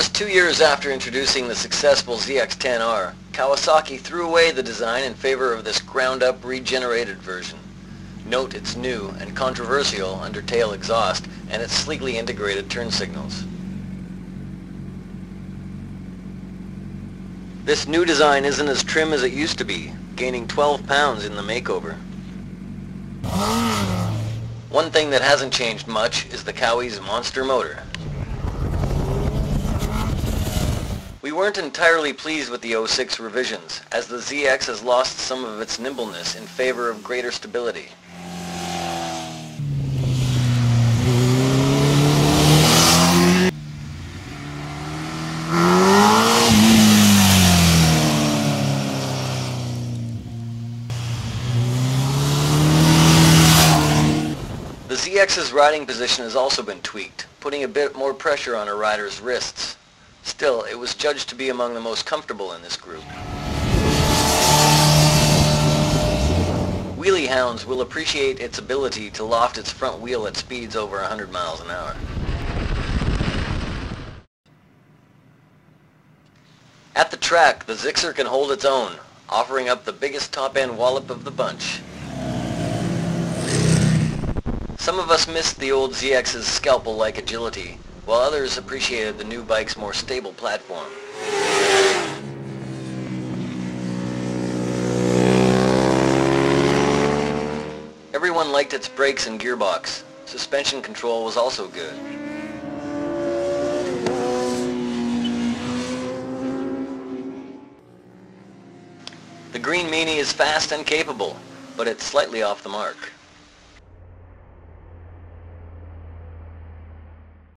Just two years after introducing the successful ZX-10R, Kawasaki threw away the design in favor of this ground-up regenerated version. Note its new and controversial undertail exhaust and its sleekly integrated turn signals. This new design isn't as trim as it used to be, gaining 12 pounds in the makeover. One thing that hasn't changed much is the Kawi's monster motor. We weren't entirely pleased with the 06 revisions, as the ZX has lost some of its nimbleness in favor of greater stability. The ZX's riding position has also been tweaked, putting a bit more pressure on a rider's wrists. Still, it was judged to be among the most comfortable in this group. Wheelie hounds will appreciate its ability to loft its front wheel at speeds over 100 miles an hour. At the track, the Zixer can hold its own, offering up the biggest top-end wallop of the bunch. Some of us missed the old ZX's scalpel-like agility, while others appreciated the new bike's more stable platform. Everyone liked its brakes and gearbox. Suspension control was also good. The Green Meanie is fast and capable, but it's slightly off the mark.